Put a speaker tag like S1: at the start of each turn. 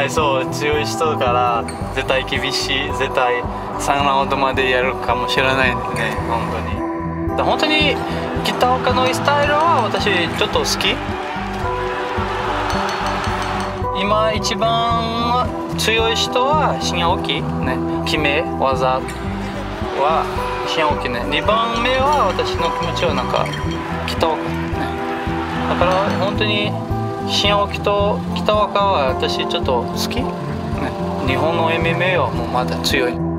S1: 対そう強い人から絶対厳しい。絶対3ラウンドまでやるかもしれないんでね本当に。本当に北岡のスタイルは私ちょっと好き。今一番強い人は新青木ね。決め技は新青木ね。2番目は私の気持ちはなんか北岡ね。だから本当に新沖と北若は私ちょっと好き、ね、日本の MMA はもうまだ強い。